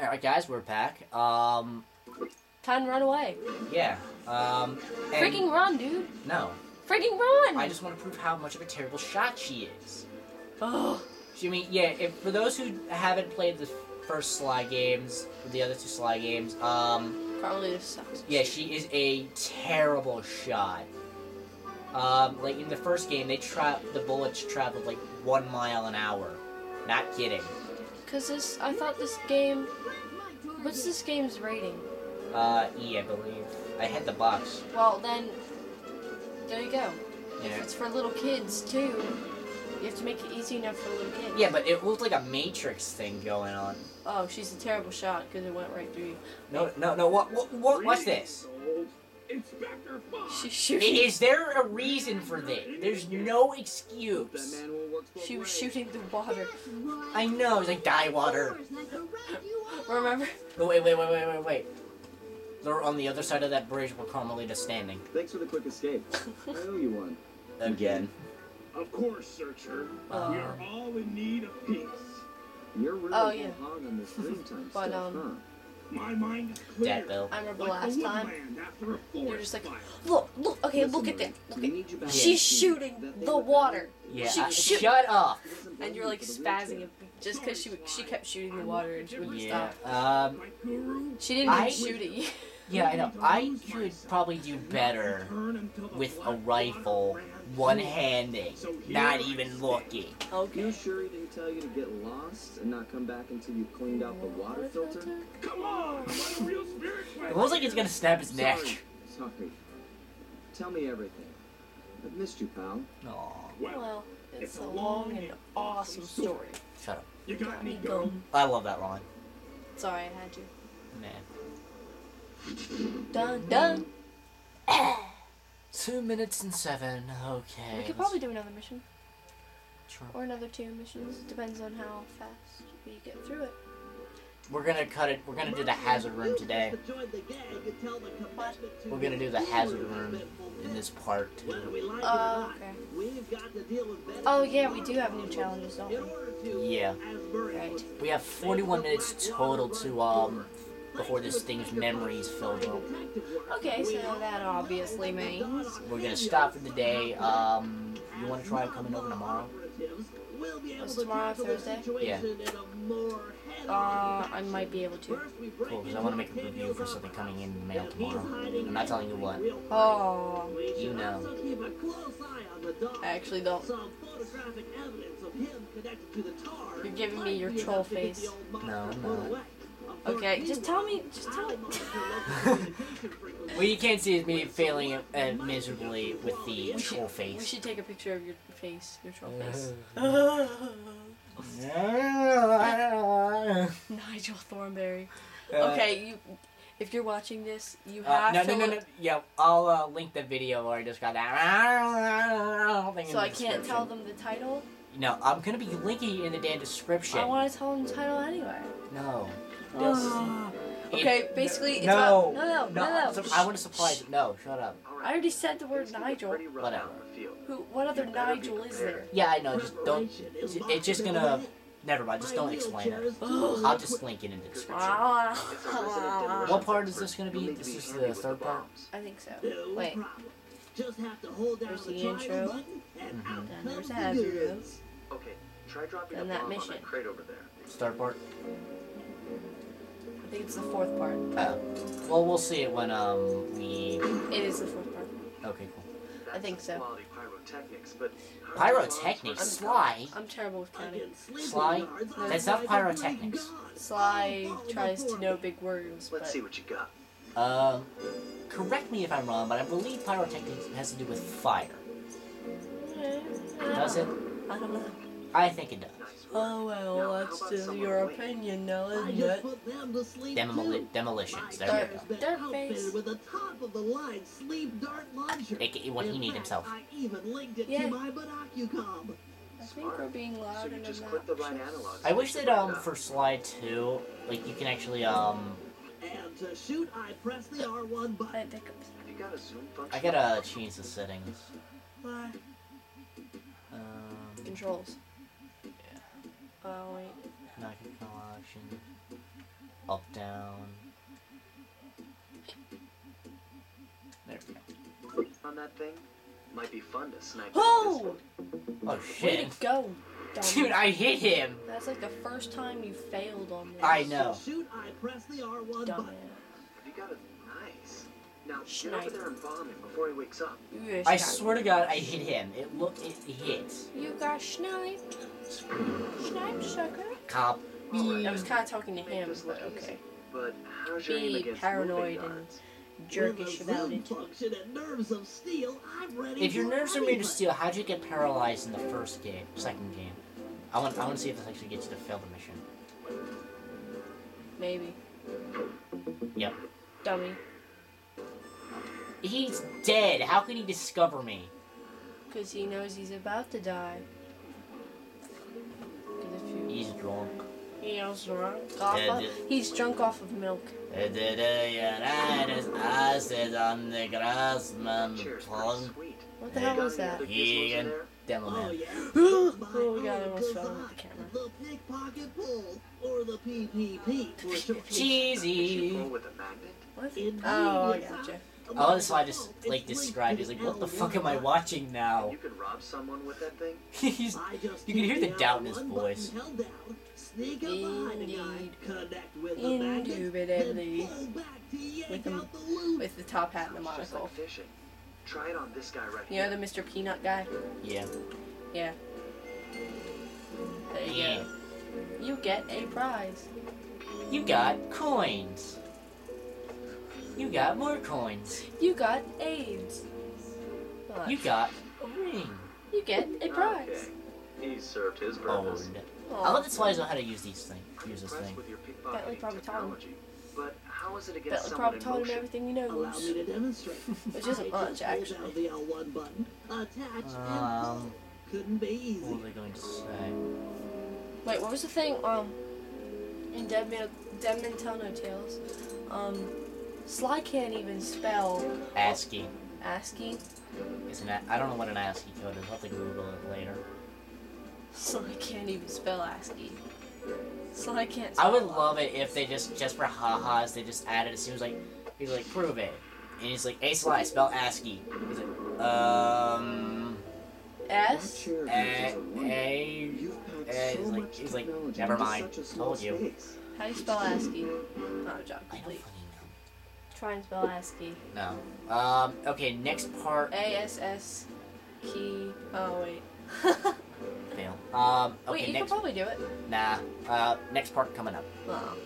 Alright, guys, we're back. Um, Time to run away. yeah. Um, and- Freaking run, dude. No. Freaking run. I just want to prove how much of a terrible shot she is. Oh. She I mean, yeah, if, for those who haven't played the first Sly games, or the other two Sly games, um, Probably this sucks. yeah, she is a terrible shot. Um, like in the first game, they tra- the bullets traveled like one mile an hour. Not kidding. Cause this, I thought this game. What's this game's rating? Uh, E, I believe. I had the box. Well, then, there you go. If it's for little kids too, you have to make it easy enough for little kids. Yeah, but it looked like a Matrix thing going on. Oh, she's a terrible shot because it went right through you. No, no, no. What? What? what what's this? Inspector Fox. She's shooting. Is there a reason for this? There's no excuse. She was shooting the water. I know. It's like dye water. Remember? Oh, wait, wait, wait, wait, wait, wait. They're on the other side of that bridge where Carmelita's standing. Thanks for the quick escape. I owe you one. Again. Of course, Searcher. Uh. we are all in need of peace. You're really Oh, yeah. hog on this dream time But, stuff, um, My mind is clear. That Bill. I remember like last time. woodland After a You're just like, look, look. Okay, Listen, look at Marine, that. Look at. need you She's shooting the water. Yeah. She uh, shoot- shut up. And you're like spazzing it just because she she kept shooting the water and she wouldn't Yeah. stop. Um. She didn't I- shoot at you. Yeah, I know. I could probably do better with a rifle, one-handed, not even looking. Okay. You Okay. sure he didn't tell you to get lost and not come back until you cleaned out the water filter? Come on, let a real spirit It looks like he's gonna snap his neck. Sorry. Sorry. Tell me everything. I've missed you, pal. Aw, Well, it's a long and awesome story. shut up. You got me, Go. I love that line. Sorry, I had you. Man. Done, done. Two minutes and seven. Okay. We could probably do another mission Sure. or another two missions. Depends on how fast we get through it. We're gonna cut it. We're gonna do the hazard room today. We're gonna do the hazard room in this part too. Oh, okay. Oh yeah, we do have new challenges, don't we? Yeah. Right. We have 41 minutes total to um before this thing's memories filled up. Okay, so that obviously means We're gonna stop for the day. Um, you want to try coming over tomorrow? Is tomorrow Thursday? Yeah. Uh, I might be able to. Cool, because I want to make a review for something coming in the mail tomorrow. I'm not telling you what. Oh, You know. I actually don't. You're giving me your troll face. No, I'm not. Okay, just tell me. Just tell me. What you can't see is me failing uh, miserably with the We should- troll We should take a picture of your face, your troll face. Nigel Thornberry. Okay, you. If you're watching this, you Uh, have no, to. no, no, look- no. Yeah, I'll uh, link the video where I just got that. So I can't tell them the title. No, I'm gonna be linking it in the damn description. I want to tell them the title anyway. No. Okay, basically, it's no. about, no, no, no, no. So- I want to surprise. No, shut up. I already said the word Nigel. Whatever. Who? What other Nigel is there? Yeah, I know. Just don't. It's just gonna. Never mind. Just don't explain it. I'll just link it in the description. Ah, What part is this gonna be? This is the third part. I think so. Wait, Just have to hold down There's the the intro. button and Mhm. then there's a hazard. Okay, try dropping And a that bomb on mission. that crate over there. Start part. I think it's the fourth part. Uh, well, we'll see it when um we. It is the fourth part. Okay, cool. I think so. Pyrotechnics, but Pyrotechnics, Sly. I'm terrible with counting. Sly. That's not pyrotechnics. Sly tries to know big words, Let's but see what you got. Um, correct me if I'm wrong, but I believe pyrotechnics has to do with fire. Does it? I don't know. I think it does. Nice. Oh well, that's just your opinion now, I isn't just it? put them to sleep Demoli- too. demolitions. There Dirt- we go. Been dirt outfitted face. with a top of the line sleep dart launcher. AKA what he In need fact, himself. I even linked it Yeah. to my Binocucom. I think we're being So loud you and just click the right obnoxious. analog. I wish that um for Slide 2, like you can actually um And to shoot, I press the R1 button. had hiccups. Have you got a zoom function? I gotta change the settings. Why? Um Controls. Yeah, Oh wait. not collection. Up, down. There we go. On that thing, might be fun to snipe. Oh! Oh Way shit. to go, dummy. Dude, I hit him! That's like the first time you failed on this. I know. To shoot, I press the R1 Dumbass. button. Now get over there and bomb him before he wakes up. I swear to god, I hit him. It looked, it hit. You got sniped. Snipe sucker. Cop. Alright, I was kind of talking to him, but okay. But how's your Be paranoid and guards? jerkish about it. function and nerves of steel, If your nerves are made of steel, how'd you get paralyzed in the first game, second game? I want, I want to see if this actually gets you to fail the mission. Maybe. Yep. Dummy. He's dead. How can he discover me? Because he knows he's about to die. He's drunk. He knows drunk off Yeah, of, yeah. He's drunk off of milk. Acid on the grass, man. Cheers, Punk. pretty sweet. What the hell was that? other gizmos Vegan. in there? Demo Oh yeah. Oh, My we got it, own almost fell with design, the camera. The pickpocket pull, or the PPP for short. Did you Cheesy. pull with a magnet? What? Oh, I gotcha. Sir. Oh, that's why I just like linked described. to He's like, the what the fuck am I watching now? You could rob someone with that thing? He's You can hear the doubt in his voice. button held down, sneak up behind a guy, Indeed. connect with the magnet, then Indubitably. pull back With the- out the loot. With the top hat and the monocle. fishing. Try it on this guy right You know the Mr. Peanut guy? yeah. Yeah. There you Yeah. go. You get a prize. You got coins. You got more coins. You got AIDS. What? You got a ring. You get a prize. Okay. He served his purpose. Owned. Aw. I love that Slides know how to use these things. Use this thing. with your Bentley probably taught him. But how is it against Bentley someone probably in taught him everything he knows. Allow me to demonstrate. Which isn't I much, just hold actually. the L1 button, attach, and Um, pull. Couldn't be easy. what was I going to say? Wait, what was the thing? Um, in Dead Man, Dead Man Tell No Tales, um, Sly can't even spell ASCII. ASCII. Isn't that? I don't know what an ASCII code is. I'll have to Google it later. Sly can't even spell ASCII. Sly can't. I would love it if they just, just for ha-has, they just added. It seems like he's like, prove it, and he's like, "Hey, Sly, spell ASCII." He's like, um, S. Chair A, uses a wonder. A. You've packed so he's like- he's like, never mind. such a small Told you. How do you spell ASCII? Oh, job I complete. fucking Try and spell ASCII. No. Um. Okay. Next part. A S S key. Oh wait. Fail. Um. Wait, Okay. you next. could probably do it. Nah. Uh. Next part coming up. Oh.